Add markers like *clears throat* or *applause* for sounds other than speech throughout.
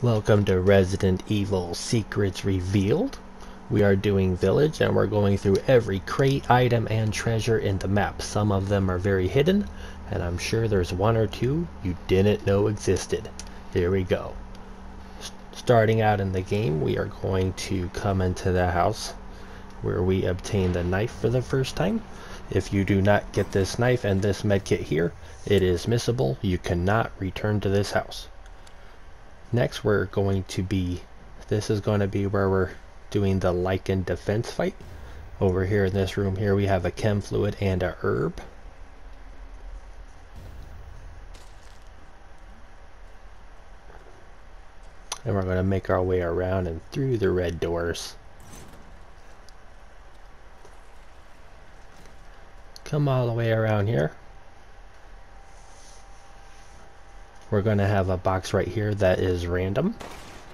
Welcome to Resident Evil Secrets Revealed. We are doing Village and we're going through every crate, item, and treasure in the map. Some of them are very hidden, and I'm sure there's one or two you didn't know existed. Here we go. S- starting out in the game, we are going to come into the house where we obtain the knife for the first time. If you do not get this knife and this medkit here, it is missable. You cannot return to this house. Next, we're going to be, this is going to be where we're doing the lycan defense fight. Over here in this room here, we have a chem fluid and a herb. And we're going to make our way around and through the red doors. Come all the way around here. We're going to have a box right here that is random,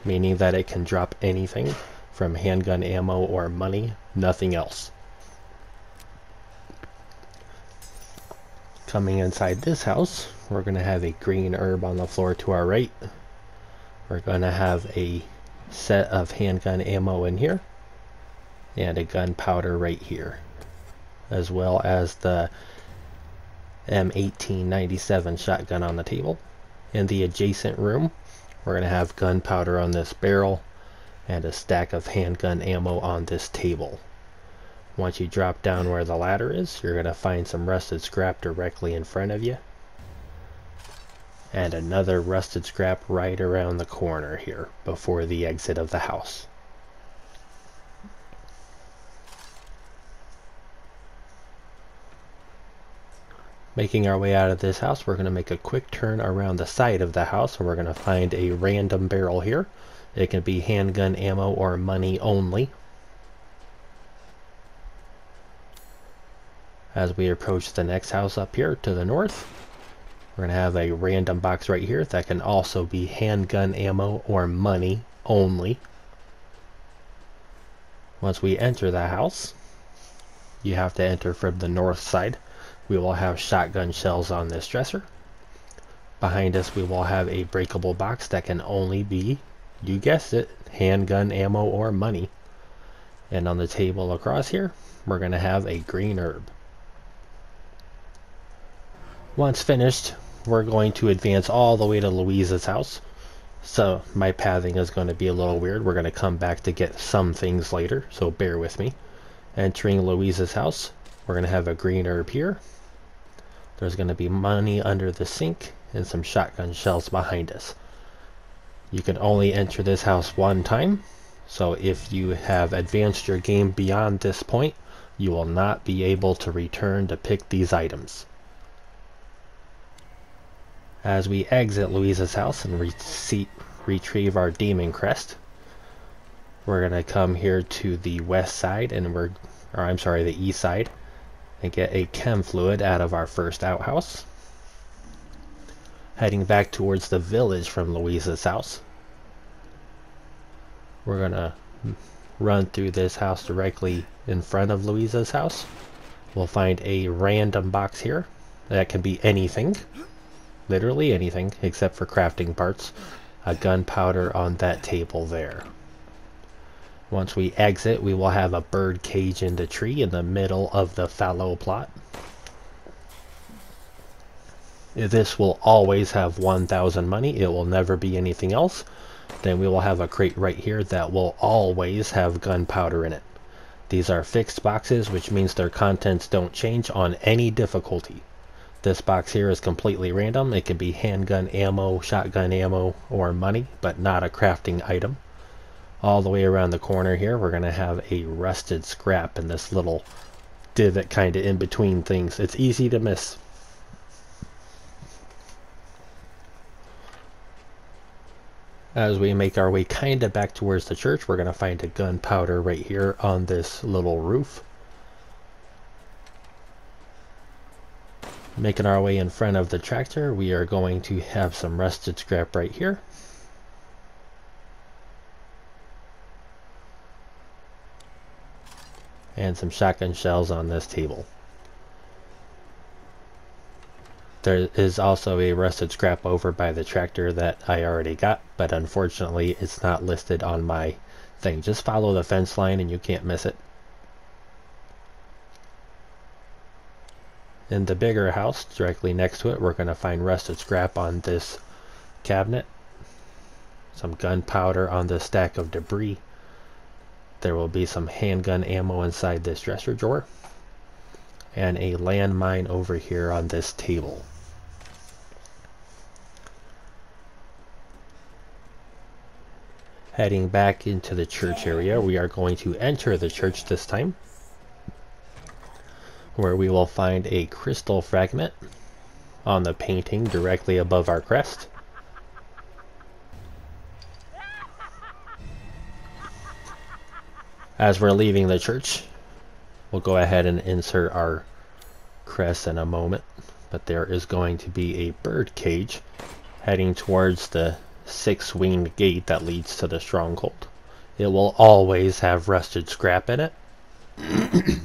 meaning that it can drop anything from handgun ammo or money, nothing else. Coming inside this house, we're going to have a green herb on the floor to our right. We're going to have a set of handgun ammo in here and a gunpowder right here, as well as the M1897 shotgun on the table in the adjacent room. We're going to have gunpowder on this barrel and a stack of handgun ammo on this table. Once you drop down where the ladder is, you're going to find some rusted scrap directly in front of you. And another rusted scrap right around the corner here before the exit of the house. Making our way out of this house, we're going to make a quick turn around the side of the house and we're going to find a random barrel here. It can be handgun ammo or money only. As we approach the next house up here to the north, we're going to have a random box right here that can also be handgun ammo or money only. Once we enter the house, you have to enter from the north side. We will have shotgun shells on this dresser. Behind us we will have a breakable box that can only be, you guessed it, handgun ammo or money. And on the table across here, we're going to have a green herb. Once finished, we're going to advance all the way to Louisa's house. So my pathing is going to be a little weird. We're going to come back to get some things later, so bear with me. Entering Louisa's house, we're going to have a green herb here. There's going to be money under the sink and some shotgun shells behind us. You can only enter this house one time, so if you have advanced your game beyond this point, you will not be able to return to pick these items. As we exit Louisa's house and re retrieve our demon crest, we're going to come here to the west side and we're, or I'm sorry, the east side, and get a chem fluid out of our first outhouse. Heading back towards the village from Louisa's house. We're gonna run through this house directly in front of Louisa's house. We'll find a random box here. That can be anything. Literally anything, except for crafting parts. A gunpowder on that table there. Once we exit, we will have a bird cage in the tree in the middle of the fallow plot. This will always have 1,000 money. It will never be anything else. Then we will have a crate right here that will always have gunpowder in it. These are fixed boxes, which means their contents don't change on any difficulty. This box here is completely random. It can be handgun ammo, shotgun ammo, or money, but not a crafting item all the way around the corner here. We're going to have a rusted scrap in this little divot kind of in between things. It's easy to miss. As we make our way kind of back towards the church we're going to find a gunpowder right here on this little roof. Making our way in front of the tractor we are going to have some rusted scrap right here and some shotgun shells on this table. There is also a rusted scrap over by the tractor that I already got, but unfortunately it's not listed on my thing. Just follow the fence line and you can't miss it. In the bigger house, directly next to it, we're going to find rusted scrap on this cabinet. Some gunpowder on this stack of debris. There will be some handgun ammo inside this dresser drawer. And a landmine over here on this table. Heading back into the church area, we are going to enter the church this time where we will find a crystal fragment on the painting directly above our crest. As we're leaving the church, we'll go ahead and insert our crest in a moment, but there is going to be a bird cage heading towards the six-winged gate that leads to the stronghold. It will always have rusted scrap in it. *coughs*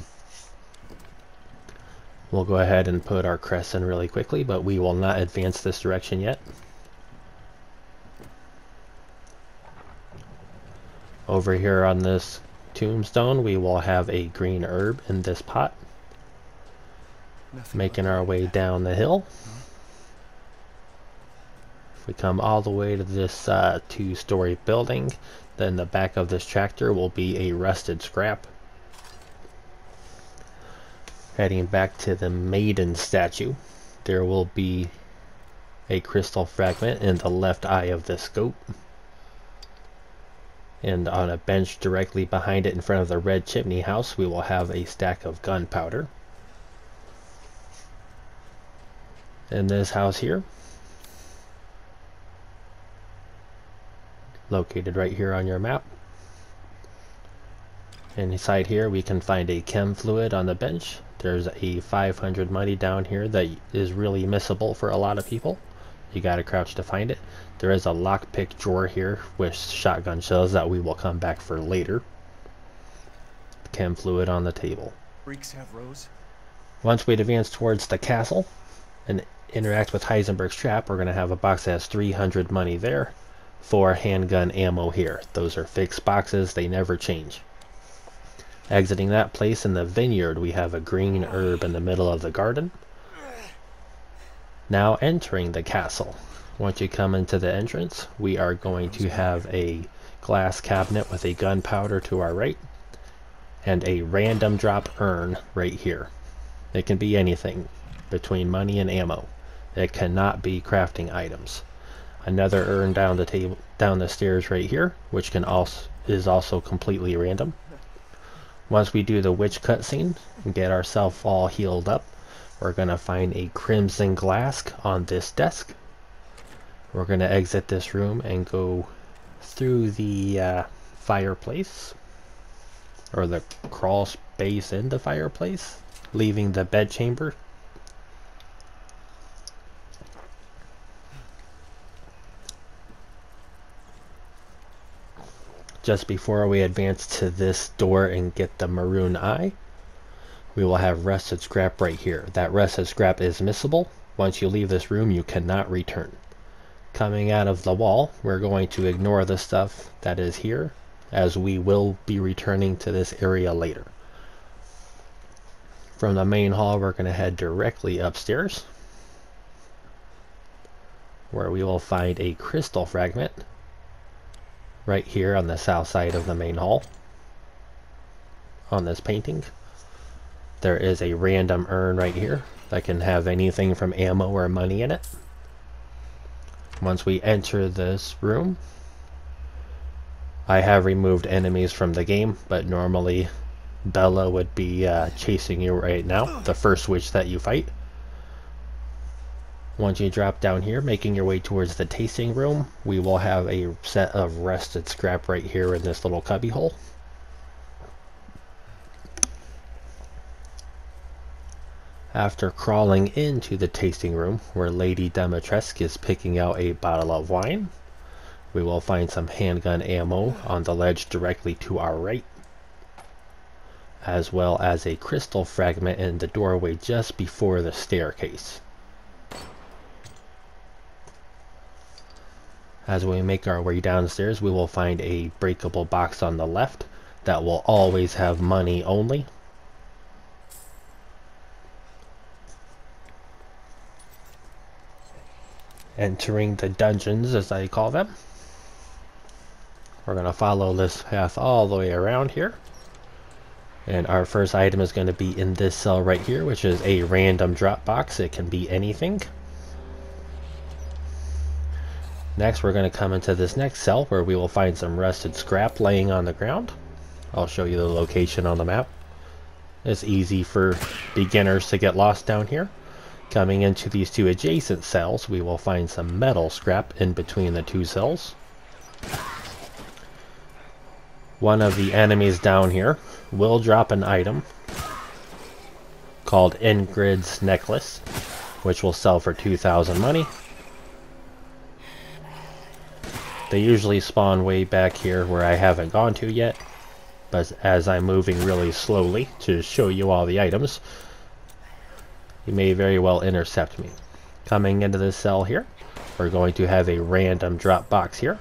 We'll go ahead and put our crest in really quickly, but we will not advance this direction yet. Over here on this tombstone, we will have a green herb in this pot. Nothing Making our way down the hill. If we come all the way to this uh, two-story building, then the back of this tractor will be a rusted scrap. Heading back to the maiden statue, there will be a crystal fragment in the left eye of the scope. And on a bench directly behind it in front of the red chimney house, we will have a stack of gunpowder. In this house here, located right here on your map. Inside here we can find a chem fluid on the bench there's a 500 money down here that is really missable for a lot of people. You gotta crouch to find it. There is a lockpick drawer here with shotgun shells that we will come back for later. Chem fluid on the table. Freaks have rose. Once we advance towards the castle and interact with Heisenberg's trap, we're gonna have a box that has 300 money there, for handgun ammo here. Those are fixed boxes, they never change. Exiting that place in the vineyard, we have a green herb in the middle of the garden. Now entering the castle. Once you come into the entrance, we are going to have a glass cabinet with a gunpowder to our right and a random drop urn right here. It can be anything between money and ammo. It cannot be crafting items. Another urn down the table down the stairs right here, which can also is also completely random. Once we do the witch cutscene and get ourselves all healed up, we're going to find a crimson glass on this desk. We're going to exit this room and go through the uh, fireplace, or the crawl space in the fireplace, leaving the bedchamber just before we advance to this door and get the maroon eye, we will have rusted scrap right here. That rusted scrap is missable. Once you leave this room, you cannot return. Coming out of the wall, we're going to ignore the stuff that is here, as we will be returning to this area later. From the main hall, we're going to head directly upstairs, where we will find a crystal fragment right here on the south side of the main hall on this painting. There is a random urn right here that can have anything from ammo or money in it. Once we enter this room, I have removed enemies from the game, but normally Bella would be uh, chasing you right now, the first witch that you fight. Once you drop down here, making your way towards the tasting room, we will have a set of rusted scrap right here in this little cubby hole. After crawling into the tasting room where Lady Dimitrescu is picking out a bottle of wine, we will find some handgun ammo on the ledge directly to our right, as well as a crystal fragment in the doorway just before the staircase. As we make our way downstairs, we will find a breakable box on the left that will always have money only. Entering the dungeons, as I call them. We're going to follow this path all the way around here. And our first item is going to be in this cell right here, which is a random drop box. It can be anything. Next, we're going to come into this next cell where we will find some rusted scrap laying on the ground. I'll show you the location on the map. It's easy for beginners to get lost down here. Coming into these two adjacent cells, we will find some metal scrap in between the two cells. One of the enemies down here will drop an item called Ingrid's Necklace, which will sell for 2,000 money. They usually spawn way back here where I haven't gone to yet, but as I'm moving really slowly to show you all the items, you may very well intercept me. Coming into this cell here, we're going to have a random drop box here.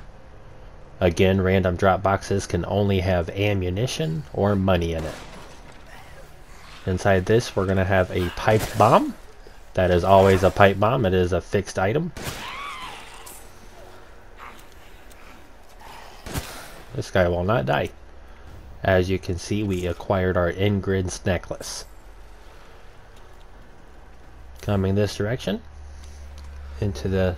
Again, random drop boxes can only have ammunition or money in it. Inside this, we're going to have a pipe bomb. That is always a pipe bomb. It is a fixed item. This guy will not die. As you can see, we acquired our Ingrid's necklace. Coming this direction, into the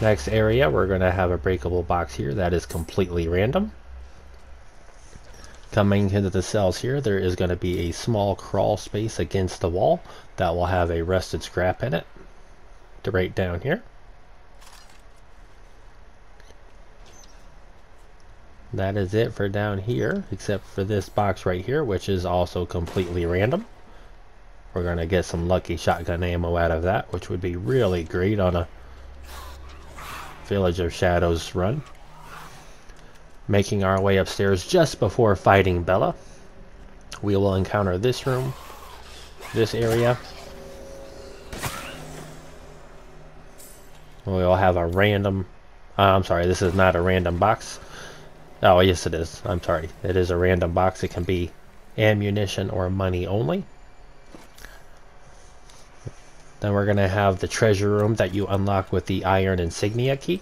Next area, we're going to have a breakable box here that is completely random. Coming into the cells here, there is going to be a small crawl space against the wall that will have a rusted scrap in it. To right down here. That is it for down here, except for this box right here, which is also completely random. We're going to get some lucky shotgun ammo out of that, which would be really great on a Village of Shadows run. Making our way upstairs just before fighting Bella. We will encounter this room, this area. We'll have a random... Uh, I'm sorry, this is not a random box. Oh, yes it is. I'm sorry. It is a random box. It can be ammunition or money only. Then we're going to have the treasure room that you unlock with the iron insignia key.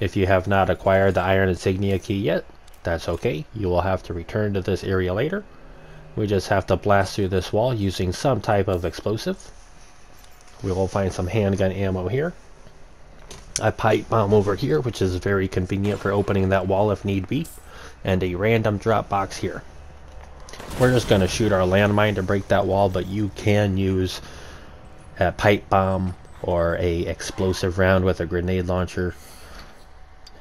If you have not acquired the iron insignia key yet, that's okay. You will have to return to this area later. We just have to blast through this wall using some type of explosive. We will find some handgun ammo here. A pipe bomb over here, which is very convenient for opening that wall if need be. And a random drop box here. We're just going to shoot our landmine to break that wall, but you can use a pipe bomb or a explosive round with a grenade launcher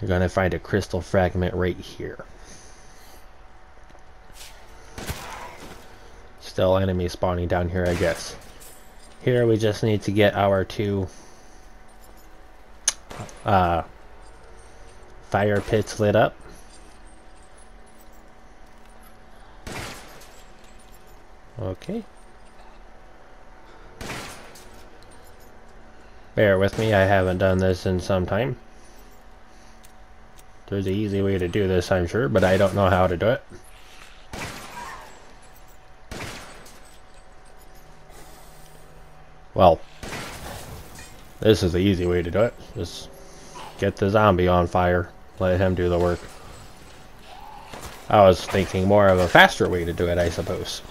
you're going to find a crystal fragment right here. Still enemies spawning down here I guess. Here we just need to get our two uh, fire pits lit up. Okay Bear with me, I haven't done this in some time. There's an easy way to do this, I'm sure, but I don't know how to do it. Well, this is the easy way to do it. Just get the zombie on fire. Let him do the work. I was thinking more of a faster way to do it, I suppose.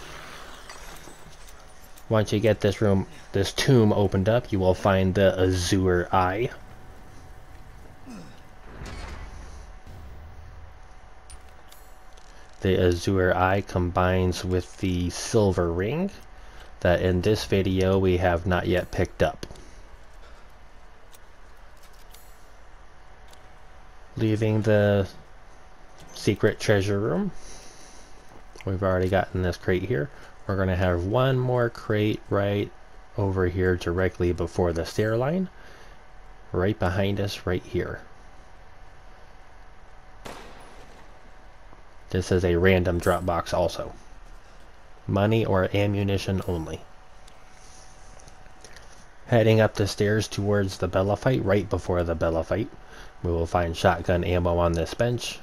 Once you get this room, this tomb opened up, you will find the Azure Eye. The Azure Eye combines with the Silver Ring that in this video we have not yet picked up. Leaving the secret treasure room. We've already gotten this crate here. We're going to have one more crate right over here directly before the stair line. Right behind us right here. This is a random drop box also. Money or ammunition only. Heading up the stairs towards the Bella fight, right before the Bella fight, We will find shotgun ammo on this bench,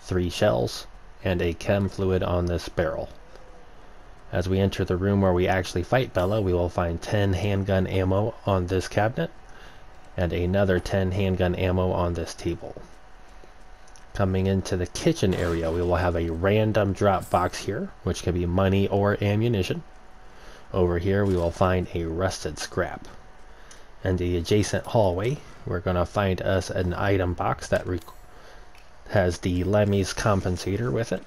three shells, and a chem fluid on this barrel. As we enter the room where we actually fight Bella, we will find 10 handgun ammo on this cabinet and another 10 handgun ammo on this table. Coming into the kitchen area, we will have a random drop box here, which can be money or ammunition. Over here, we will find a rusted scrap. In the adjacent hallway, we're going to find us an item box that has the Lemmy's compensator with it.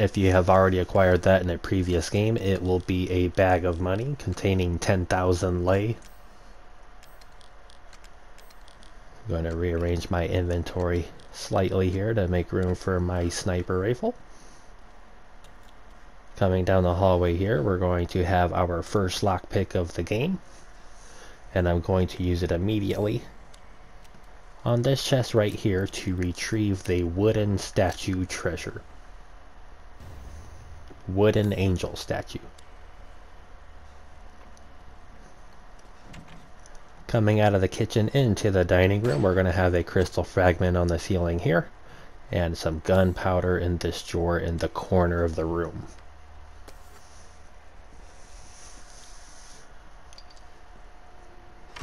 If you have already acquired that in a previous game, it will be a bag of money containing 10,000 lei. I'm going to rearrange my inventory slightly here to make room for my sniper rifle. Coming down the hallway here, we're going to have our first lockpick of the game. And I'm going to use it immediately on this chest right here to retrieve the wooden statue treasure wooden angel statue. Coming out of the kitchen into the dining room, we're going to have a crystal fragment on the ceiling here and some gunpowder in this drawer in the corner of the room.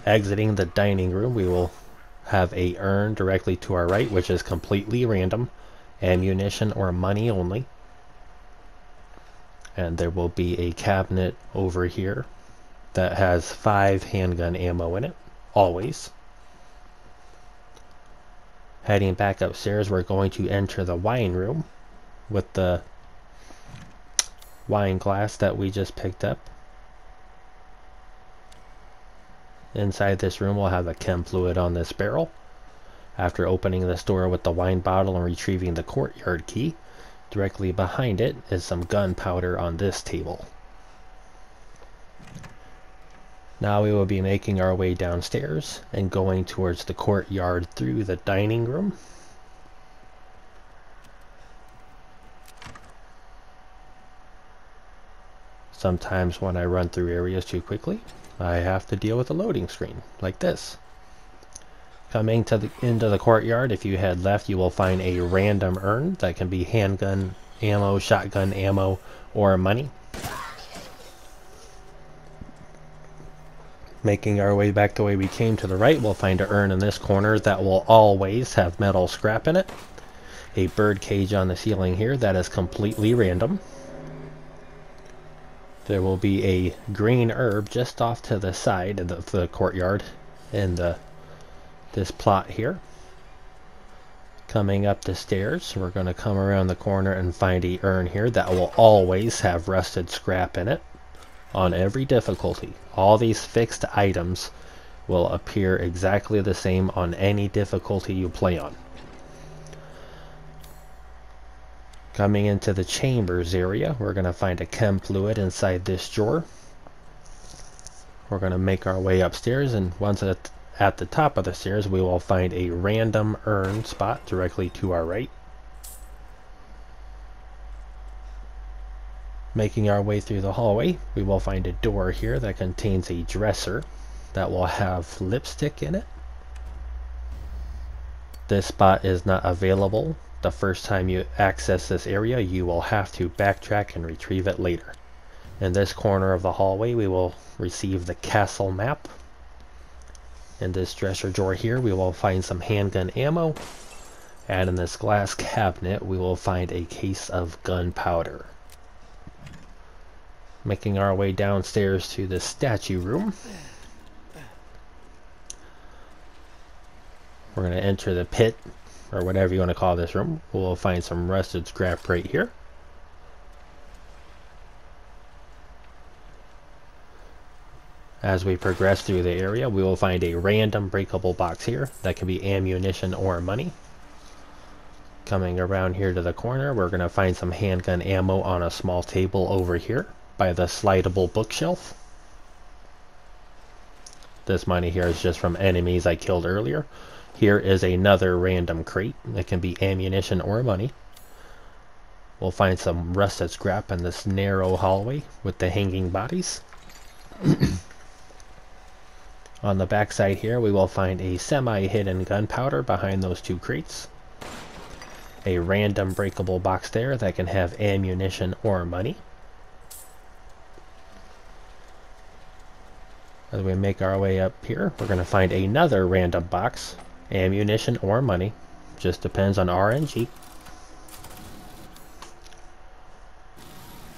Exiting the dining room, we will have a urn directly to our right, which is completely random, ammunition or money only and there will be a cabinet over here that has five handgun ammo in it, always. Heading back upstairs, we're going to enter the wine room with the wine glass that we just picked up. Inside this room, we'll have a chem fluid on this barrel. After opening this door with the wine bottle and retrieving the courtyard key, Directly behind it is some gunpowder on this table. Now we will be making our way downstairs and going towards the courtyard through the dining room. Sometimes when I run through areas too quickly, I have to deal with a loading screen, like this. Coming to the into the courtyard, if you head left, you will find a random urn that can be handgun ammo, shotgun ammo, or money. Making our way back the way we came to the right, we'll find an urn in this corner that will always have metal scrap in it. A bird cage on the ceiling here that is completely random. There will be a green herb just off to the side of the, the courtyard in the this plot here. Coming up the stairs, we're going to come around the corner and find a urn here that will always have rusted scrap in it on every difficulty. All these fixed items will appear exactly the same on any difficulty you play on. Coming into the chambers area, we're going to find a chem fluid inside this drawer. We're going to make our way upstairs and once it at the top of the stairs, we will find a random urn spot directly to our right. Making our way through the hallway, we will find a door here that contains a dresser that will have lipstick in it. This spot is not available the first time you access this area. You will have to backtrack and retrieve it later. In this corner of the hallway, we will receive the castle map in this dresser drawer here, we will find some handgun ammo. And in this glass cabinet, we will find a case of gunpowder. Making our way downstairs to the statue room. We're going to enter the pit, or whatever you want to call this room. We'll find some rusted scrap right here. As we progress through the area, we will find a random breakable box here that can be ammunition or money. Coming around here to the corner, we're going to find some handgun ammo on a small table over here by the slidable bookshelf. This money here is just from enemies I killed earlier. Here is another random crate. It can be ammunition or money. We'll find some rusted scrap in this narrow hallway with the hanging bodies. *clears throat* On the back side here, we will find a semi-hidden gunpowder behind those two crates. A random breakable box there that can have ammunition or money. As we make our way up here, we're going to find another random box, ammunition or money. Just depends on RNG.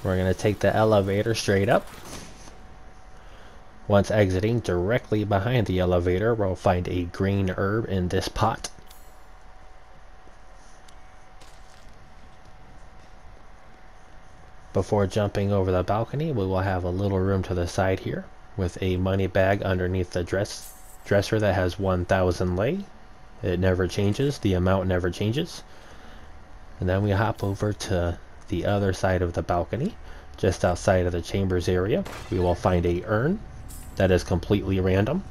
We're going to take the elevator straight up. Once exiting directly behind the elevator, we'll find a green herb in this pot. Before jumping over the balcony, we will have a little room to the side here with a money bag underneath the dress dresser that has 1000 lei. It never changes, the amount never changes. And then we hop over to the other side of the balcony, just outside of the chambers area. We will find a urn that is completely random.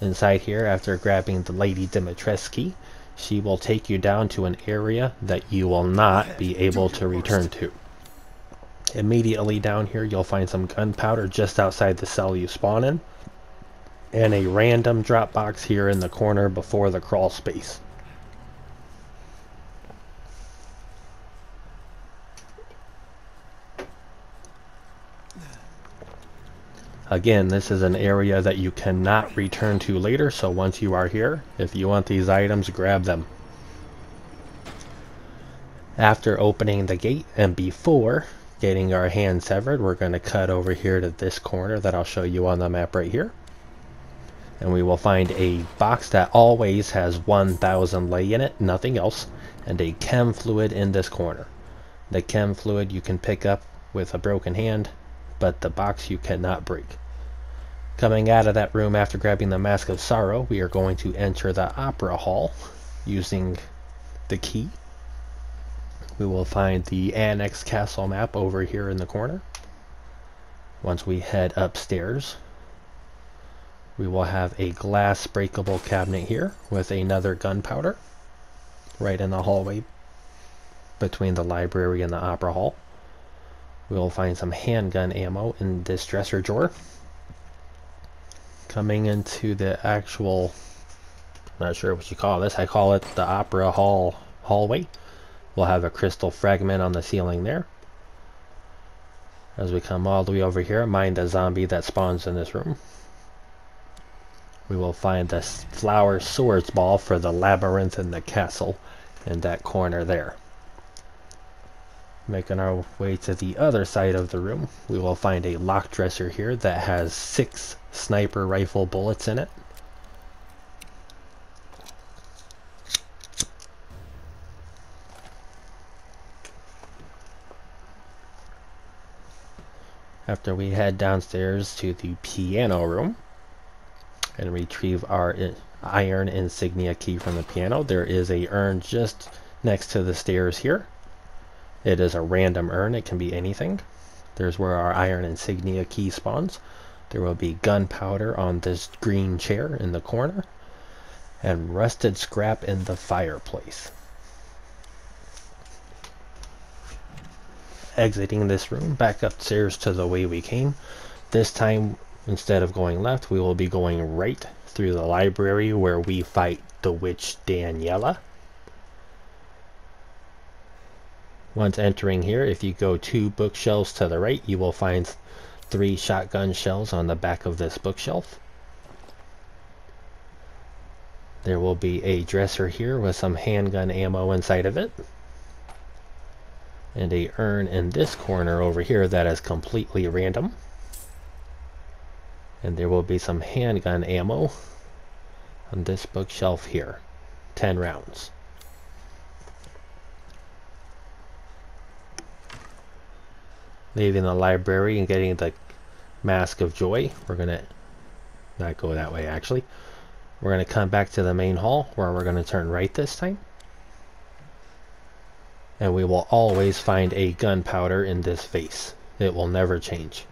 Inside here, after grabbing the Lady Dimitrescu, she will take you down to an area that you will not be able to return to. Immediately down here, you'll find some gunpowder just outside the cell you spawn in, and a random drop box here in the corner before the crawl space. Again, this is an area that you cannot return to later, so once you are here, if you want these items, grab them. After opening the gate and before getting our hand severed, we're going to cut over here to this corner that I'll show you on the map right here. And we will find a box that always has 1000 lei in it, nothing else, and a chem fluid in this corner. The chem fluid you can pick up with a broken hand but the box you cannot break. Coming out of that room after grabbing the Mask of Sorrow, we are going to enter the Opera Hall using the key. We will find the Annex Castle map over here in the corner. Once we head upstairs, we will have a glass breakable cabinet here with another gunpowder right in the hallway between the library and the Opera Hall. We will find some handgun ammo in this dresser drawer. Coming into the actual, not sure what you call this, I call it the Opera Hall hallway. We'll have a crystal fragment on the ceiling there. As we come all the way over here, mind the zombie that spawns in this room. We will find the flower swords ball for the labyrinth in the castle in that corner there. Making our way to the other side of the room, we will find a lock dresser here that has six sniper rifle bullets in it. After we head downstairs to the piano room and retrieve our iron insignia key from the piano, there is a urn just next to the stairs here. It is a random urn. It can be anything. There's where our iron insignia key spawns. There will be gunpowder on this green chair in the corner. And rusted scrap in the fireplace. Exiting this room, back upstairs to the way we came. This time, instead of going left, we will be going right through the library where we fight the witch Daniela. Once entering here, if you go two bookshelves to the right, you will find three shotgun shells on the back of this bookshelf. There will be a dresser here with some handgun ammo inside of it. And a urn in this corner over here that is completely random. And there will be some handgun ammo on this bookshelf here. 10 rounds. Leaving the library and getting the Mask of Joy. We're going to not go that way actually. We're going to come back to the main hall where we're going to turn right this time. And we will always find a gunpowder in this vase. It will never change.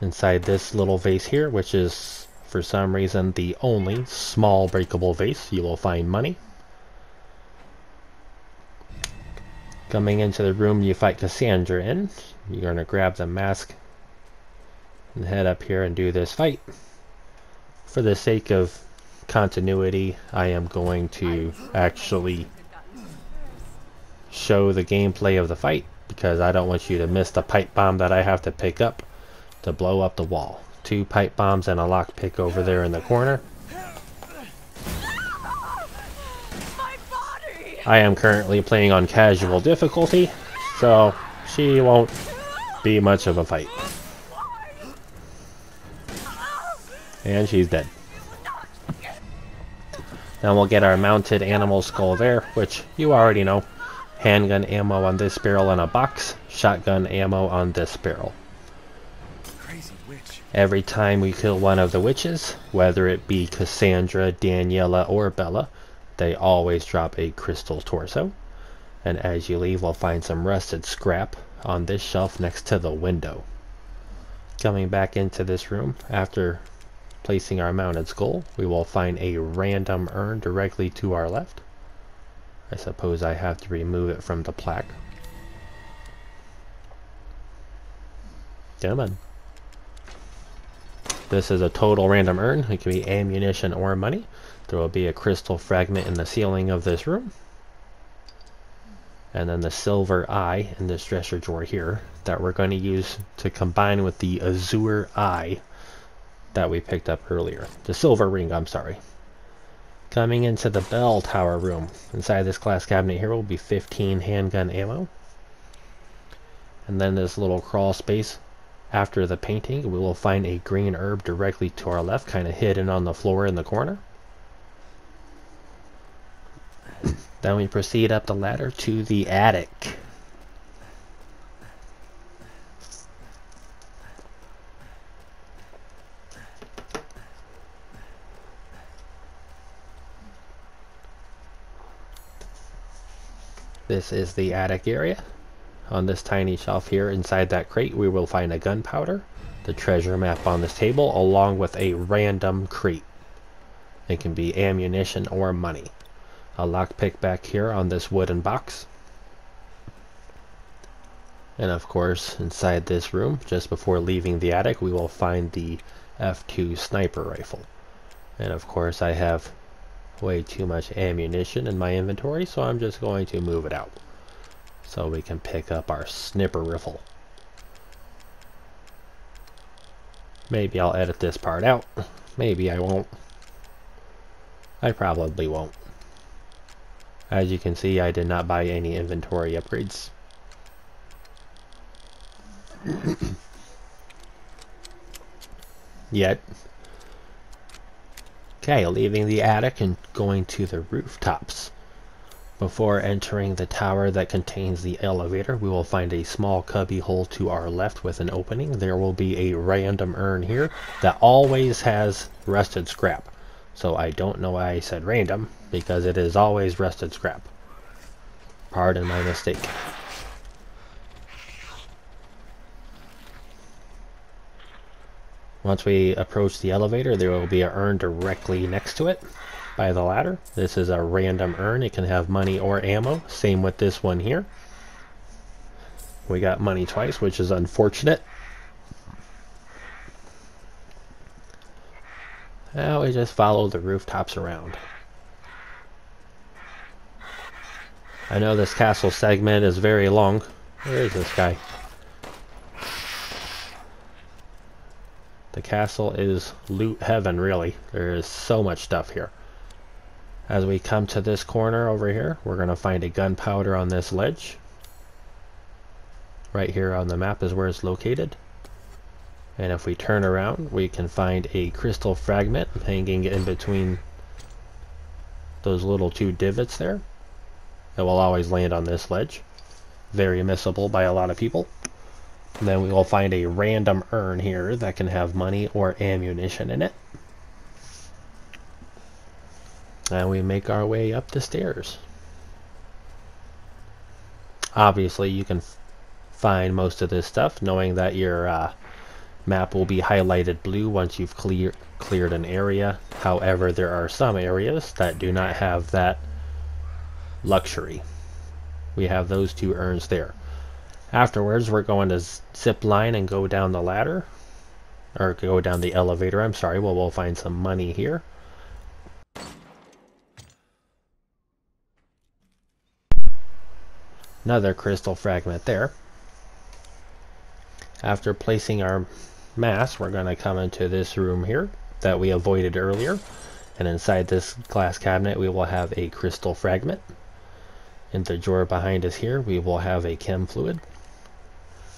Inside this little vase here, which is for some reason the only small breakable vase, you will find money. Coming into the room you fight Cassandra in, you're going to grab the mask and head up here and do this fight. for the sake of continuity, I am going to actually show the gameplay of the fight because I don't want you to miss the pipe bomb that I have to pick up to blow up the wall. Two pipe bombs and a lockpick over there in the corner. I am currently playing on casual difficulty, so she won't be much of a fight. And she's dead. Now we'll get our mounted animal skull there, which you already know. Handgun ammo on this barrel in a box, shotgun ammo on this barrel. Every time we kill one of the witches, whether it be Cassandra, Daniela, or Bella, they always drop a crystal torso. And as you leave, we'll find some rusted scrap on this shelf next to the window. Coming back into this room, after placing our mounted skull, we will find a random urn directly to our left. I suppose I have to remove it from the plaque. Come on. This is a total random urn. It can be ammunition or money. There will be a crystal fragment in the ceiling of this room. And then the silver eye in this dresser drawer here that we're going to use to combine with the azure eye that we picked up earlier. The silver ring, I'm sorry. Coming into the bell tower room. Inside this glass cabinet here will be 15 handgun ammo. And then this little crawl space after the painting, we will find a green herb directly to our left, kind of hidden on the floor in the corner. Then we proceed up the ladder to the attic. This is the attic area. On this tiny shelf here inside that crate we will find a gunpowder, the treasure map on this table, along with a random crate. It can be ammunition or money a lockpick back here on this wooden box. And of course, inside this room, just before leaving the attic, we will find the F2 sniper rifle. And of course, I have way too much ammunition in my inventory, so I'm just going to move it out. So we can pick up our sniper rifle. Maybe I'll edit this part out. Maybe I won't. I probably won't. As you can see, I did not buy any inventory upgrades. *coughs* Yet. Okay, leaving the attic and going to the rooftops. Before entering the tower that contains the elevator, we will find a small cubby hole to our left with an opening. There will be a random urn here that always has rusted scrap. So I don't know why I said random, because it is always rusted scrap. Pardon my mistake. Once we approach the elevator, there will be an urn directly next to it by the ladder. This is a random urn. It can have money or ammo. Same with this one here. We got money twice, which is unfortunate. Now we just follow the rooftops around. I know this castle segment is very long. Where is this guy? The castle is loot heaven, really. There is so much stuff here. As we come to this corner over here, we're going to find a gunpowder on this ledge. Right here on the map is where it's located. And if we turn around, we can find a crystal fragment hanging in between those little two divots there. It will always land on this ledge. Very missable by a lot of people. And then we will find a random urn here that can have money or ammunition in it. And we make our way up the stairs. Obviously, you can find most of this stuff knowing that your uh, Map will be highlighted blue once you've clear, cleared an area. However, there are some areas that do not have that luxury. We have those two urns there. Afterwards, we're going to zip line and go down the ladder or go down the elevator, I'm sorry, well, we'll find some money here. Another crystal fragment there. After placing our mass, we're going to come into this room here that we avoided earlier. And inside this glass cabinet, we will have a crystal fragment. In the drawer behind us here, we will have a chem fluid.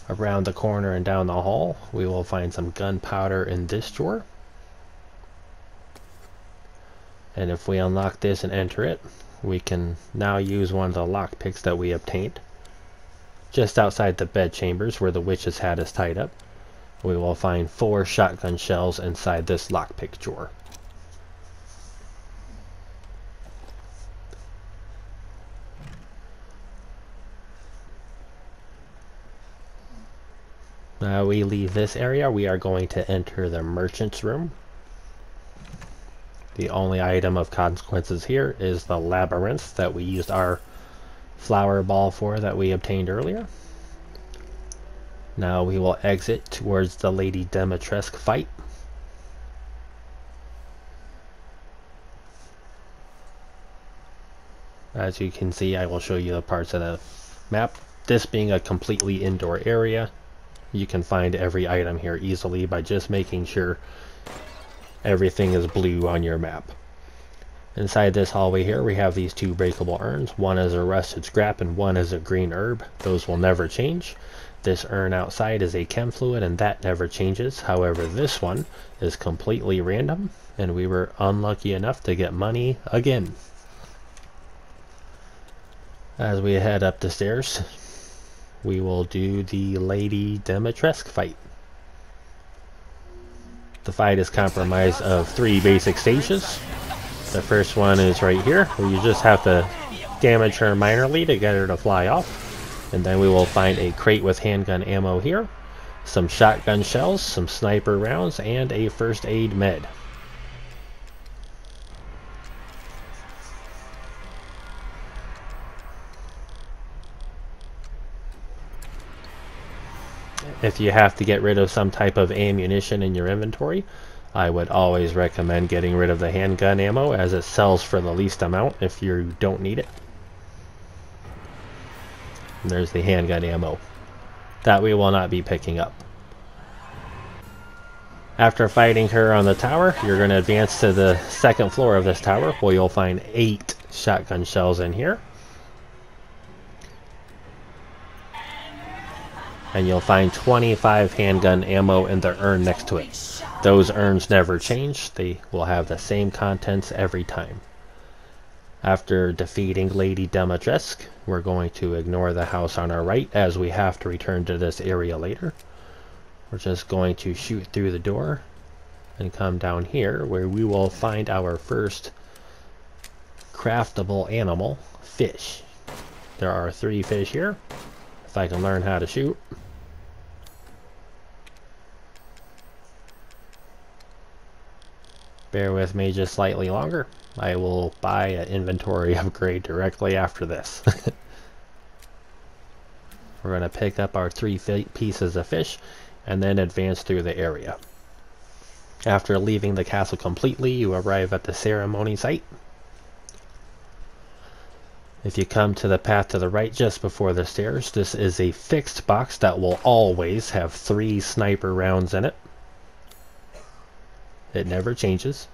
Around the corner and down the hall, we will find some gunpowder in this drawer. And if we unlock this and enter it, we can now use one of the lockpicks that we obtained. Just outside the bed chambers where the witches had us tied up, we will find four shotgun shells inside this lockpick drawer. Now we leave this area, we are going to enter the merchant's room. The only item of consequences here is the labyrinth that we used our flower ball for that we obtained earlier. Now we will exit towards the Lady Dimitrescu fight. As you can see, I will show you the parts of the map. This being a completely indoor area, you can find every item here easily by just making sure everything is blue on your map. Inside this hallway here we have these two breakable urns. One is a rusted scrap and one is a green herb. Those will never change. This urn outside is a chem fluid and that never changes. However, this one is completely random and we were unlucky enough to get money again. As we head up the stairs, we will do the Lady Dimitrescu fight. The fight is comprised of three basic stages. The first one is right here, where you just have to damage her minorly to get her to fly off. And then we will find a crate with handgun ammo here, some shotgun shells, some sniper rounds, and a first aid med. if you have to get rid of some type of ammunition in your inventory, I would always recommend getting rid of the handgun ammo as it sells for the least amount if you don't need it. And there's the handgun ammo. That we will not be picking up. After fighting her on the tower, you're going to advance to the second floor of this tower where you'll find eight shotgun shells in here. and you'll find 25 handgun ammo in the urn next to it. Those urns never change, they will have the same contents every time. After defeating Lady Dimitrescu, we're going to ignore the house on our right as we have to return to this area later. We're just going to shoot through the door and come down here where we will find our first craftable animal, fish. There are three fish here. If I can learn how to shoot. Bear with me just slightly longer. I will buy an inventory *laughs* upgrade directly after this. *laughs* We're going to pick up our three pieces of fish and then advance through the area. After leaving the castle completely, you arrive at the ceremony site. If you come to the path to the right just before the stairs, this is a fixed box that will always have three sniper rounds in it. It never changes.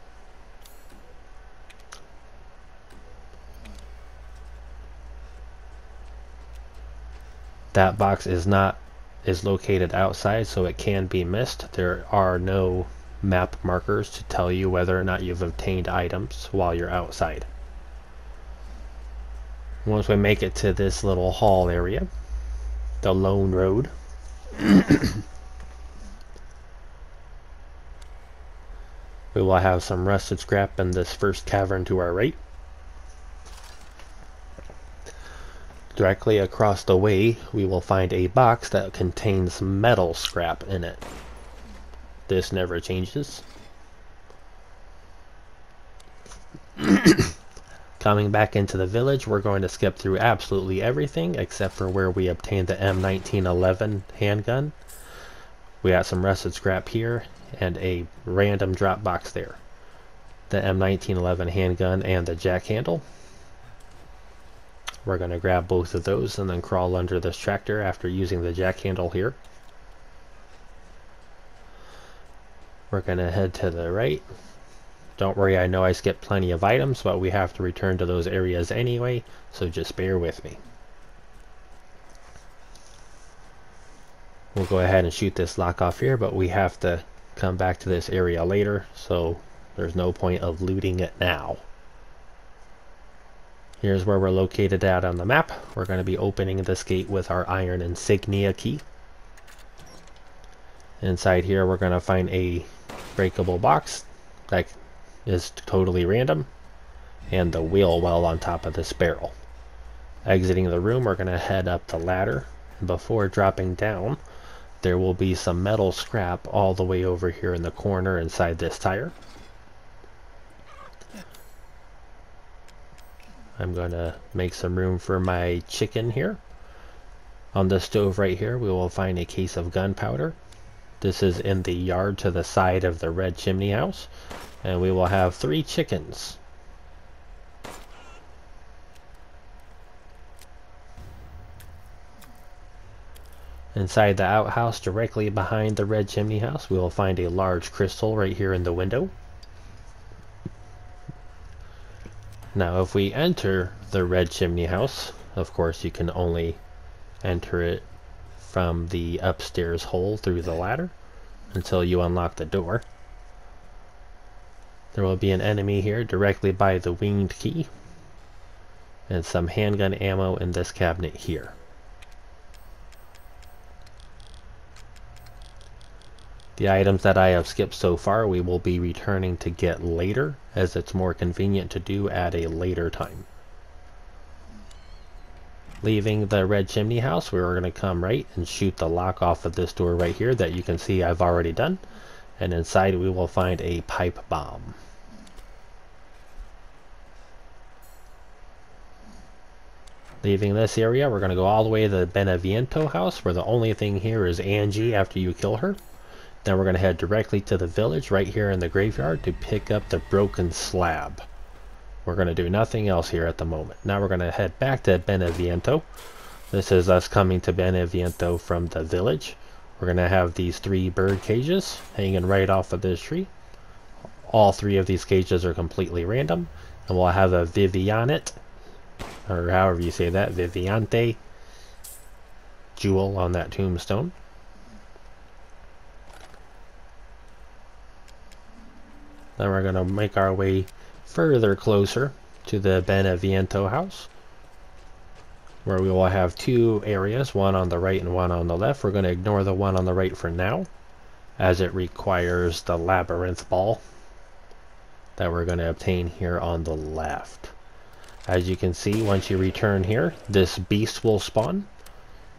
That box is not is located outside so it can be missed. There are no map markers to tell you whether or not you've obtained items while you're outside. Once we make it to this little hall area, the Lone Road, *coughs* We will have some rusted scrap in this first cavern to our right. Directly across the way, we will find a box that contains metal scrap in it. This never changes. *coughs* Coming back into the village, we're going to skip through absolutely everything except for where we obtained the M1911 handgun. We got some rusted scrap here and a random drop box there. The M1911 handgun and the jack handle. We're going to grab both of those and then crawl under this tractor after using the jack handle here. We're going to head to the right. Don't worry, I know I skipped plenty of items, but we have to return to those areas anyway, so just bear with me. We'll go ahead and shoot this lock off here, but we have to come back to this area later, so there's no point of looting it now. Here's where we're located at on the map. We're going to be opening this gate with our iron insignia key. Inside here we're going to find a breakable box that is totally random and the wheel well on top of this barrel. Exiting the room we're going to head up the ladder. Before dropping down there will be some metal scrap all the way over here in the corner inside this tire. I'm going to make some room for my chicken here. On the stove right here we will find a case of gunpowder. This is in the yard to the side of the red chimney house. And we will have three chickens. Inside the outhouse, directly behind the red chimney house, we will find a large crystal right here in the window. Now, if we enter the red chimney house, of course you can only enter it from the upstairs hole through the ladder until you unlock the door. There will be an enemy here directly by the winged key and some handgun ammo in this cabinet here. The items that I have skipped so far we will be returning to get later as it's more convenient to do at a later time. Leaving the red chimney house, we're going to come right and shoot the lock off of this door right here that you can see I've already done. And inside we will find a pipe bomb. Leaving this area, we're going to go all the way to the Beneviento house, where the only thing here is Angie after you kill her. Then we're going to head directly to the village right here in the graveyard to pick up the broken slab. We're going to do nothing else here at the moment. Now we're going to head back to Beneviento. This is us coming to Beneviento from the village. We're going to have these three bird cages hanging right off of this tree. All three of these cages are completely random. And we'll have a Vivianet, or however you say that, Viviante jewel on that tombstone. Then we're going to make our way further closer to the Beneviento house where we will have two areas, one on the right and one on the left. We're going to ignore the one on the right for now as it requires the labyrinth ball that we're going to obtain here on the left. As you can see, once you return here, this beast will spawn.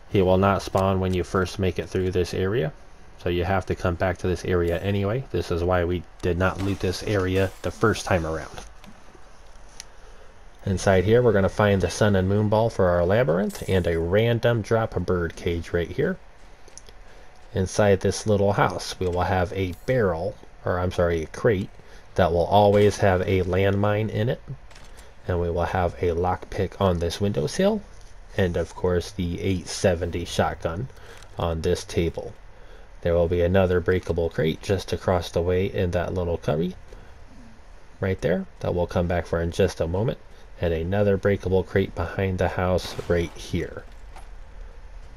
He will not spawn when you first make it through this area. So you have to come back to this area anyway. This is why we did not loot this area the first time around. Inside here we're going to find the sun and moon ball for our labyrinth and a random drop bird cage right here. Inside this little house we will have a barrel, or I'm sorry, a crate, that will always have a landmine in it. And we will have a lockpick on this windowsill. And of course the 870 shotgun on this table. There will be another breakable crate just across the way in that little cubby right there that we'll come back for in just a moment and another breakable crate behind the house right here.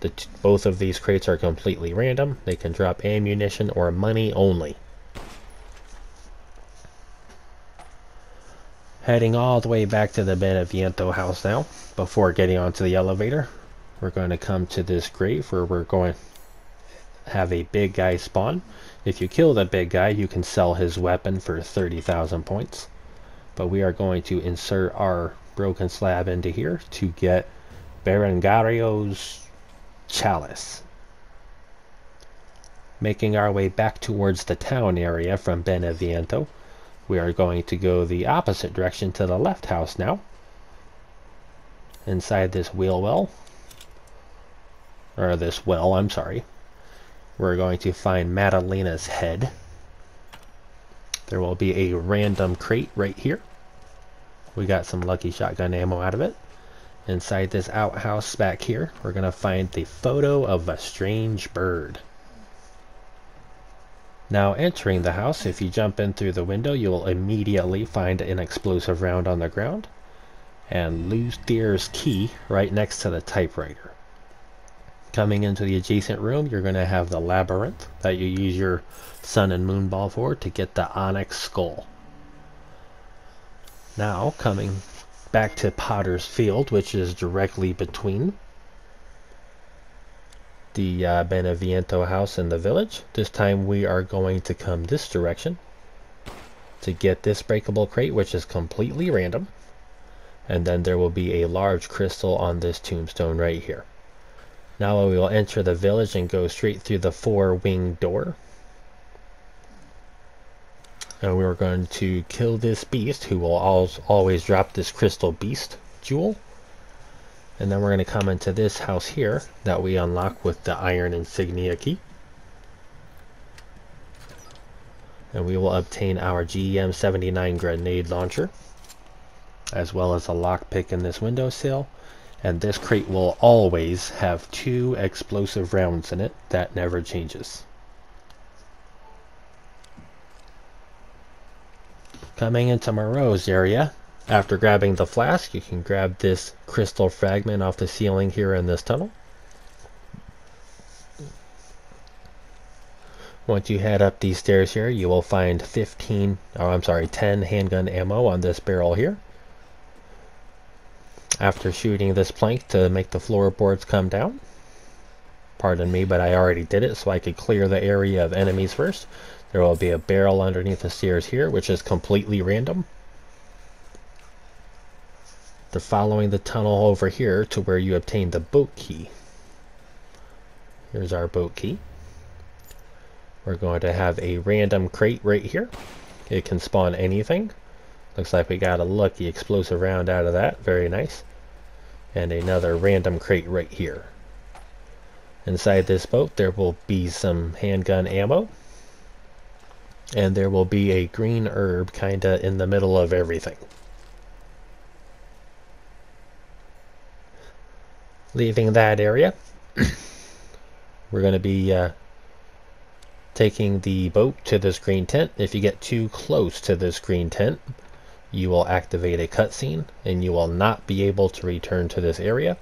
The both of these crates are completely random. They can drop ammunition or money only. Heading all the way back to the Beneviento house now. Before getting onto the elevator, we're going to come to this grave where we're going have a big guy spawn. If you kill the big guy, you can sell his weapon for 30,000 points. But we are going to insert our broken slab into here to get Berengario's chalice. Making our way back towards the town area from Beneviento, we are going to go the opposite direction to the left house now. Inside this wheel well, or this well, I'm sorry, we're going to find Madalena's head. There will be a random crate right here. We got some lucky shotgun ammo out of it. Inside this outhouse back here, we're going to find the photo of a strange bird. Now entering the house, if you jump in through the window, you will immediately find an explosive round on the ground and Luthier's key right next to the typewriter. Coming into the adjacent room, you're going to have the labyrinth that you use your sun and moon ball for to get the onyx skull. Now, coming back to Potter's Field, which is directly between the uh, Beneviento house and the village. This time we are going to come this direction to get this breakable crate, which is completely random. And then there will be a large crystal on this tombstone right here. Now we will enter the village and go straight through the four-wing door. And we're going to kill this beast, who will always drop this crystal beast jewel. And then we're going to come into this house here that we unlock with the iron insignia key. And we will obtain our GM79 grenade launcher, as well as a lockpick in this windowsill. And this crate will always have two explosive rounds in it that never changes. Coming into Moreau's area, after grabbing the flask, you can grab this crystal fragment off the ceiling here in this tunnel. Once you head up these stairs here, you will find 15, oh I'm sorry, 10 handgun ammo on this barrel here. After shooting this plank to make the floorboards come down, pardon me, but I already did it so I could clear the area of enemies first. There will be a barrel underneath the stairs here, which is completely random They're following the tunnel over here to where you obtain the boat key. Here's our boat key. We're going to have a random crate right here. It can spawn anything. Looks like we got a lucky explosive round out of that. Very nice. And another random crate right here. Inside this boat there will be some handgun ammo. And there will be a green herb kinda in the middle of everything. leaving that area. *coughs* We're going to be uh, taking the boat to this green tent. If you get too close to this green tent, you will activate a cutscene and you will not be able to return to this area.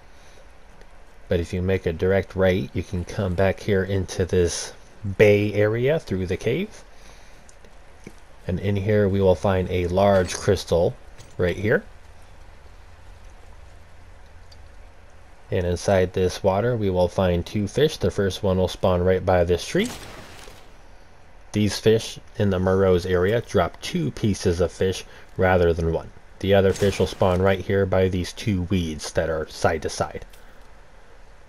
But if you make a direct right, you can come back here into this bay area through the cave. And in here we will find a large crystal right here. And inside this water, we will find two fish. The first one will spawn right by this tree. These fish in the Moreau's area drop two pieces of fish rather than one. The other fish will spawn right here by these two weeds that are side to side.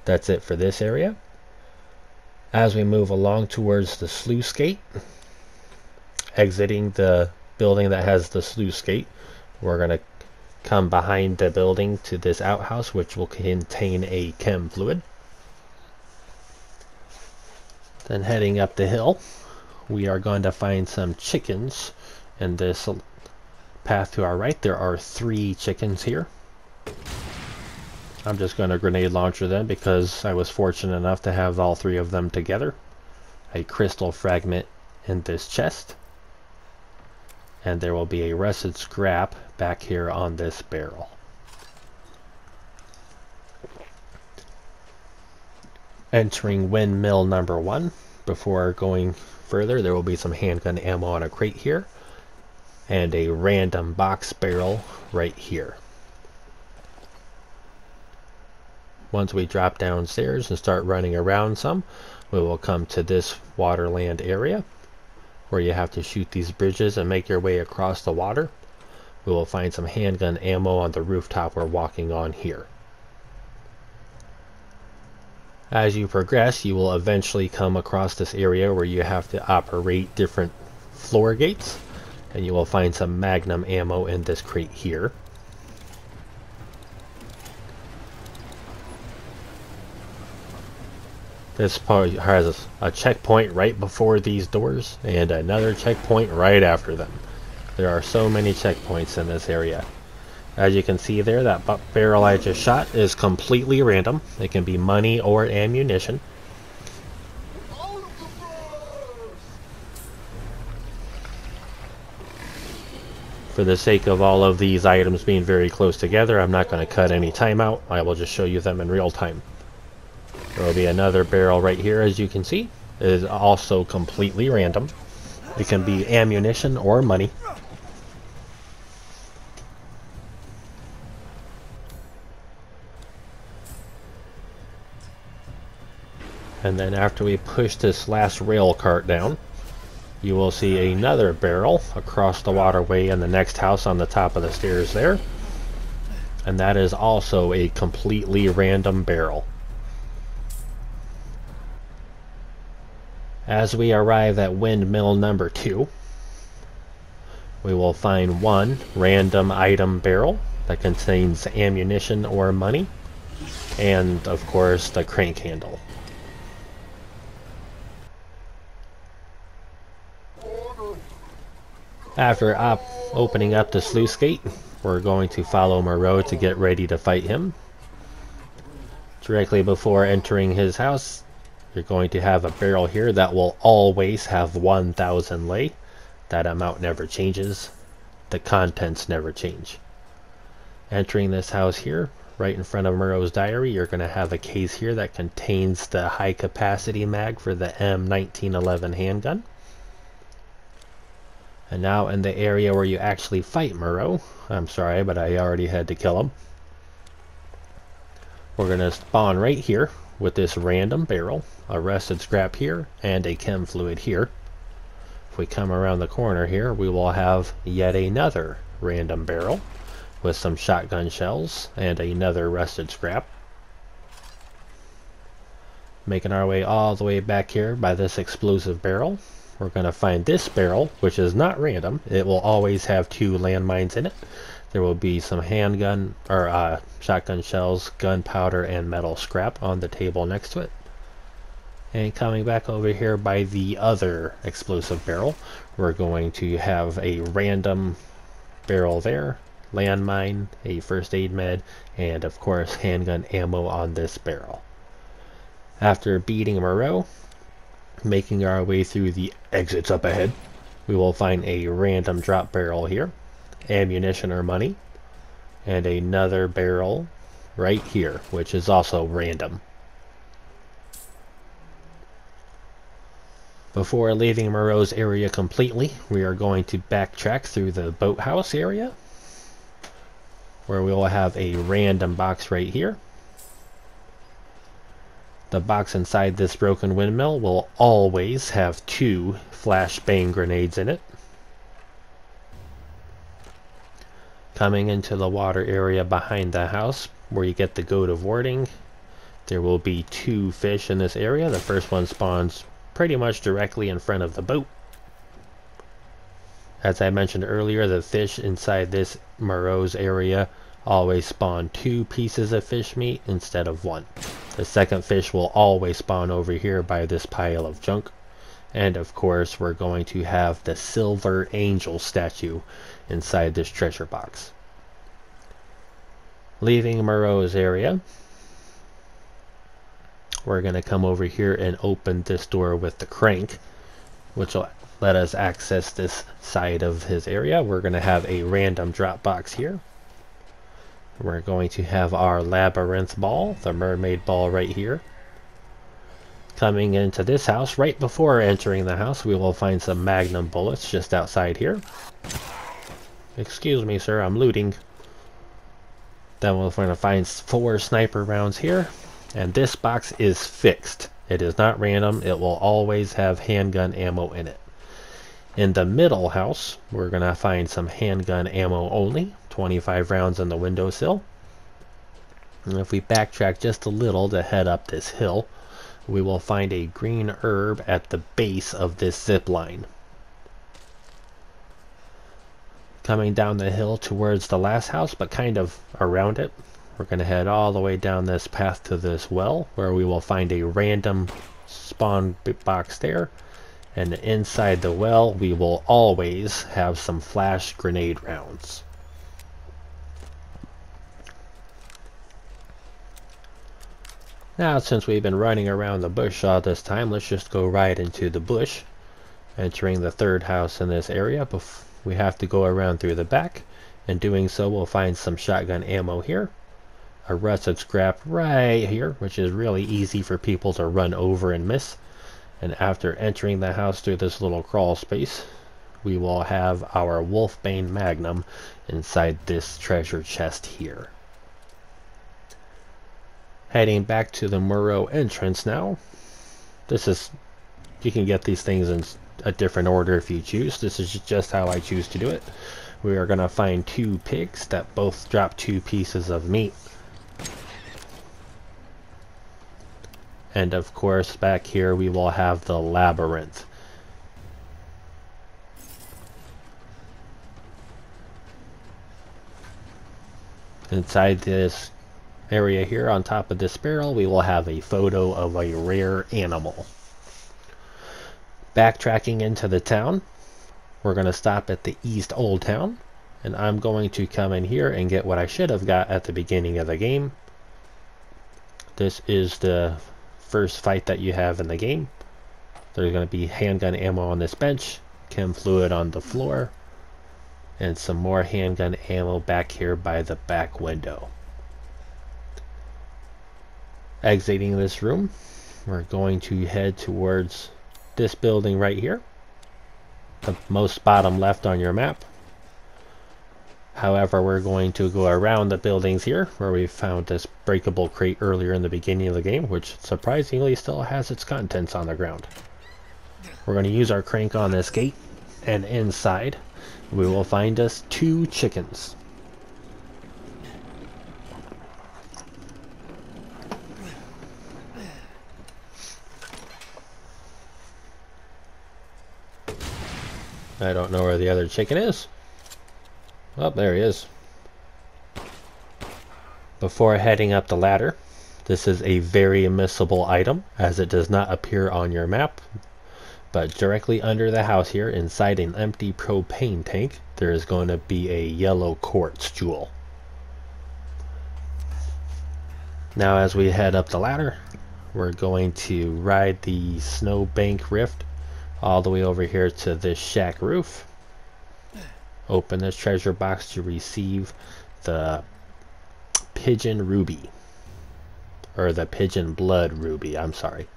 That's it for this area. As we move along towards the sluice gate, exiting the building that has the sluice gate, we're going to come behind the building to this outhouse which will contain a chem fluid. Then heading up the hill we are going to find some chickens in this path to our right. There are three chickens here. I'm just going to grenade launcher them because I was fortunate enough to have all three of them together. A crystal fragment in this chest and there will be a rusted scrap back here on this barrel. Entering windmill number one. Before going further, there will be some handgun ammo on a crate here, and a random box barrel right here. Once we drop downstairs and start running around some, we will come to this waterland area where you have to shoot these bridges and make your way across the water. We will find some handgun ammo on the rooftop we're walking on here. As you progress, you will eventually come across this area where you have to operate different floor gates, and you will find some magnum ammo in this crate here. This part has a checkpoint right before these doors and another checkpoint right after them. There are so many checkpoints in this area. As you can see there, that barrel I just shot is completely random. It can be money or ammunition. For the sake of all of these items being very close together, I'm not going to cut any time out. I will just show you them in real time. There will be another barrel right here, as you can see. It is also completely random. It can be ammunition or money. And then after we push this last rail cart down, you will see another barrel across the waterway in the next house on the top of the stairs there. And that is also a completely random barrel. As we arrive at windmill number two, we will find one random item barrel that contains ammunition or money, and of course the crank handle. After op opening up the sluice gate, we're going to follow Moreau to get ready to fight him. Directly before entering his house, you're going to have a barrel here that will always have 1,000 lei. That amount never changes. The contents never change. Entering this house here, right in front of Moreau's diary, you're going to have a case here that contains the high capacity mag for the M1911 handgun. And now in the area where you actually fight Moreau, I'm sorry, but I already had to kill him. We're going to spawn right here with this random barrel, a rusted scrap here, and a chem fluid here. If we come around the corner here, we will have yet another random barrel with some shotgun shells and another rusted scrap. Making our way all the way back here by this explosive barrel, we're going to find this barrel, which is not random. It will always have two landmines in it. There will be some handgun or uh, shotgun shells, gunpowder, and metal scrap on the table next to it. And coming back over here by the other explosive barrel, we're going to have a random barrel there, landmine, a first aid med, and of course handgun ammo on this barrel. After beating Moreau, making our way through the exits up ahead, we will find a random drop barrel here, ammunition or money, and another barrel right here, which is also random. Before leaving Moreau's area completely, we are going to backtrack through the boathouse area, where we will have a random box right here, the box inside this broken windmill will always have two flashbang grenades in it. Coming into the water area behind the house where you get the goat of warding, there will be two fish in this area. The first one spawns pretty much directly in front of the boat. As I mentioned earlier, the fish inside this Moreau's area always spawn two pieces of fish meat instead of one. The second fish will always spawn over here by this pile of junk. And of course, we're going to have the silver angel statue inside this treasure box. Leaving Moreau's area, we're going to come over here and open this door with the crank, which will let us access this side of his area. We're going to have a random drop box here. We're going to have our labyrinth ball, the mermaid ball right here. Coming into this house, right before entering the house, we will find some magnum bullets just outside here. Excuse me, sir, I'm looting. Then we're going to find four sniper rounds here. And this box is fixed. It is not random. It will always have handgun ammo in it. In the middle house, we're going to find some handgun ammo only. 25 rounds on the windowsill. And if we backtrack just a little to head up this hill, we will find a green herb at the base of this zip line. Coming down the hill towards the last house, but kind of around it, We're going to head all the way down this path to this well where we will find a random spawn box there. And inside the well, we will always have some flash grenade rounds. Now, since we've been running around the bush all this time, let's just go right into the bush. Entering the third house in this area, we have to go around through the back. In doing so, we'll find some shotgun ammo here. A rusted scrap right here, which is really easy for people to run over and miss. And after entering the house through this little crawl space, we will have our Wolfbane Magnum inside this treasure chest here. Heading back to the Moreau entrance now. This is, you can get these things in a different order if you choose. This is just how I choose to do it. We are going to find two pigs that both drop two pieces of meat. And of course back here we will have the labyrinth. Inside this area here on top of this barrel we will have a photo of a rare animal. Backtracking into the town, we're going to stop at the East Old Town, and I'm going to come in here and get what I should have got at the beginning of the game. This is the first fight that you have in the game. There's going to be handgun ammo on this bench, chem fluid on the floor, and some more handgun ammo back here by the back window exiting this room. We're going to head towards this building right here. The most bottom left on your map. However, we're going to go around the buildings here where we found this breakable crate earlier in the beginning of the game, which surprisingly still has its contents on the ground. We're going to use our crank on this gate, and inside we will find us two chickens. I don't know where the other chicken is. Oh, there he is. Before heading up the ladder, this is a very missable item as it does not appear on your map. But directly under the house here, inside an empty propane tank, there is going to be a yellow quartz jewel. Now as we head up the ladder, we're going to ride the snowbank rift all the way over here to this shack roof. Open this treasure box to receive the pigeon ruby. Or the pigeon blood ruby, I'm sorry.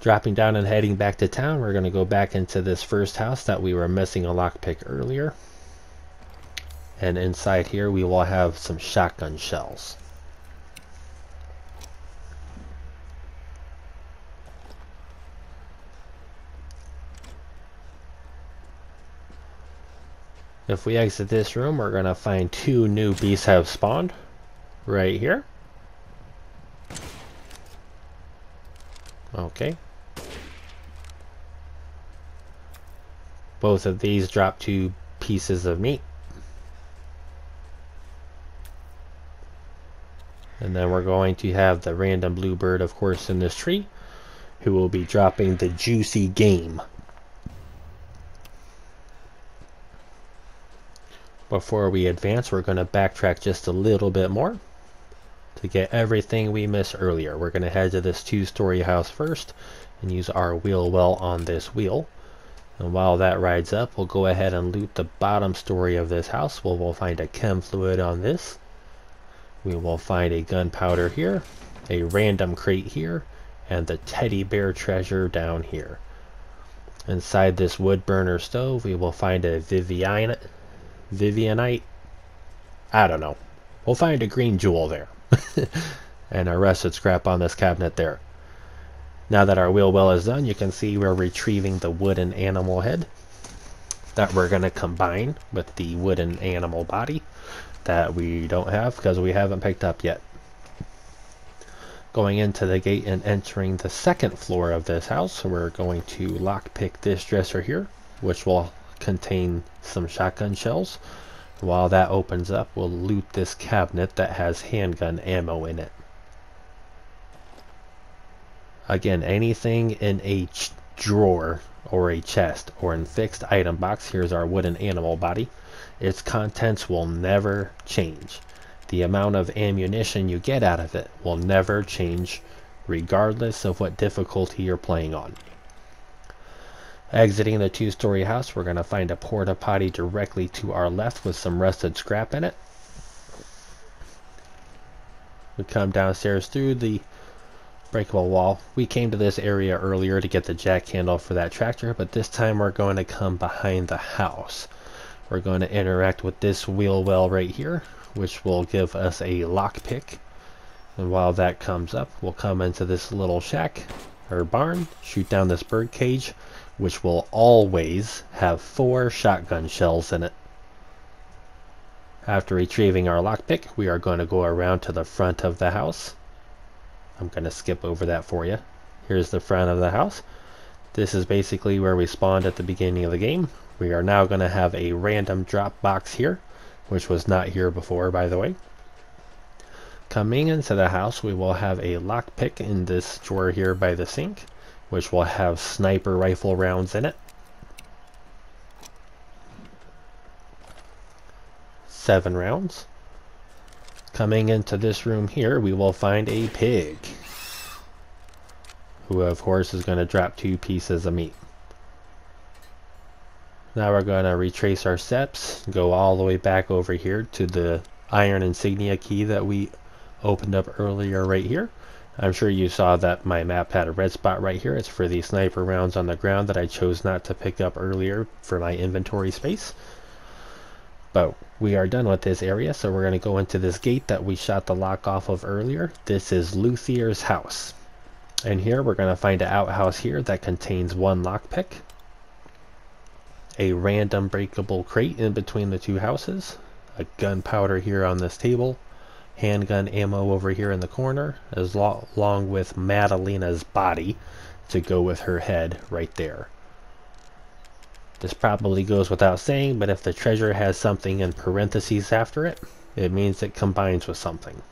Dropping down and heading back to town, we're going to go back into this first house that we were missing a lockpick earlier. And inside here we will have some shotgun shells. If we exit this room, we're going to find two new beasts have spawned. Right here. Okay. Both of these drop two pieces of meat. And then we're going to have the random bluebird, of course, in this tree, who will be dropping the juicy game. Before we advance, we're going to backtrack just a little bit more to get everything we missed earlier. We're going to head to this two-story house first and use our wheel well on this wheel. And while that rides up, we'll go ahead and loot the bottom story of this house. We'll, we'll find a chem fluid on this. We will find a gunpowder here, a random crate here, and the teddy bear treasure down here. Inside this wood burner stove, we will find a Vivian Vivianite. I don't know. We'll find a green jewel there. *laughs* and a rusted scrap on this cabinet there. Now that our wheel well is done, you can see we're retrieving the wooden animal head that we're going to combine with the wooden animal body that we don't have because we haven't picked up yet. Going into the gate and entering the second floor of this house, we're going to lockpick this dresser here, which will contain some shotgun shells. While that opens up, we'll loot this cabinet that has handgun ammo in it. Again, anything in a drawer or a chest or in fixed item box, here's our wooden animal body, its contents will never change. The amount of ammunition you get out of it will never change regardless of what difficulty you're playing on. Exiting the two-story house, we're going to find a porta potty directly to our left with some rusted scrap in it. We come downstairs through the breakable wall. We came to this area earlier to get the jack handle for that tractor, but this time we're going to come behind the house. We're going to interact with this wheel well right here, which will give us a lockpick. And while that comes up, we'll come into this little shack, or barn, shoot down this bird cage, which will always have four shotgun shells in it. After retrieving our lockpick, we are going to go around to the front of the house. I'm going to skip over that for you. Here's the front of the house. This is basically where we spawned at the beginning of the game. We are now going to have a random drop box here, which was not here before, by the way. Coming into the house, we will have a lockpick in this drawer here by the sink which will have sniper rifle rounds in it. Seven rounds. Coming into this room here, we will find a pig. Who, of course, is going to drop two pieces of meat. Now we're going to retrace our steps, go all the way back over here to the iron insignia key that we opened up earlier right here. I'm sure you saw that my map had a red spot right here. It's for the sniper rounds on the ground that I chose not to pick up earlier for my inventory space. But we are done with this area, so we're going to go into this gate that we shot the lock off of earlier. This is Luthier's house. And here we're going to find an outhouse here that contains one lockpick, a random breakable crate in between the two houses, a gunpowder here on this table, handgun ammo over here in the corner, as lo along with Madalena's body to go with her head right there. This probably goes without saying, but if the treasure has something in parentheses after it, it means it combines with something.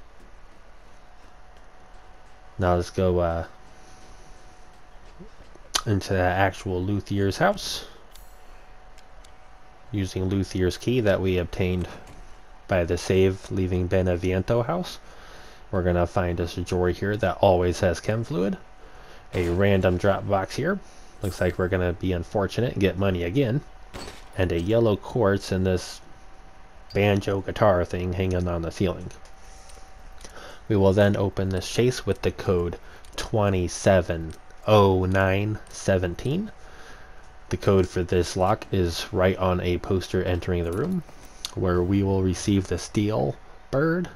Now let's go uh, into the actual Luthier's house using Luthier's key that we obtained by the save leaving Beneviento house. We're going to find us a drawer here that always has chem fluid. A random drop box here. Looks like we're going to be unfortunate and get money again. And a yellow quartz in this banjo guitar thing hanging on the ceiling. We will then open this chase with the code 270917. The code for this lock is right on a poster entering the room where we will receive the steel bird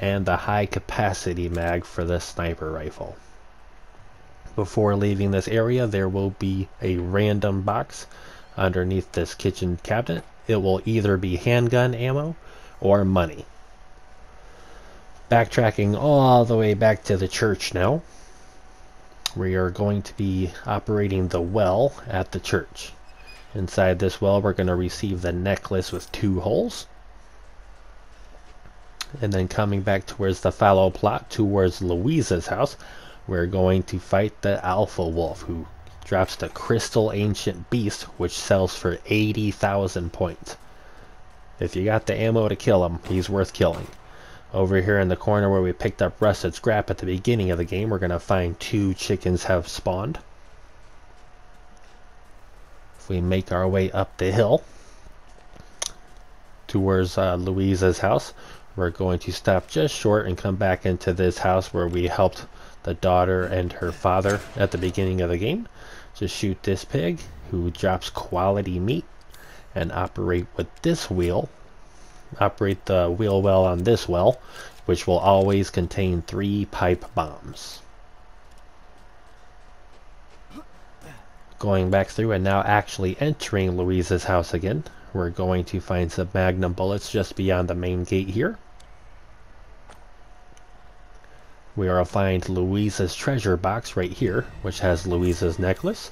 and the high capacity mag for the sniper rifle. Before leaving this area there will be a random box underneath this kitchen cabinet. It will either be handgun ammo or money. Backtracking all the way back to the church now. We are going to be operating the well at the church. Inside this well, we're going to receive the necklace with two holes. And then coming back towards the fallow plot towards Luiza's house, we're going to fight the Alpha Wolf, who drops the Crystal Ancient Beast, which sells for 80,000 points. If you got the ammo to kill him, he's worth killing. Over here in the corner where we picked up rusted scrap at the beginning of the game, we're going to find two chickens have spawned. We make our way up the hill towards uh, Luiza's house, we're going to stop just short and come back into this house where we helped the daughter and her father at the beginning of the game. Just shoot this pig who drops quality meat and operate with this wheel. Operate the wheel well on this well, which will always contain three pipe bombs. Going back through and now actually entering Luiza's house again. We're going to find some magnum bullets just beyond the main gate here. We are find Luiza's treasure box right here, which has Luiza's necklace.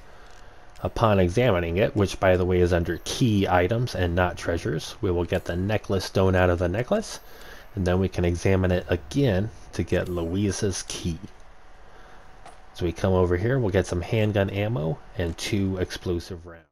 Upon examining it, which by the way is under key items and not treasures, we will get the necklace stone out of the necklace, and then we can examine it again to get Luiza's key. So we come over here, we'll get some handgun ammo and two explosive rounds.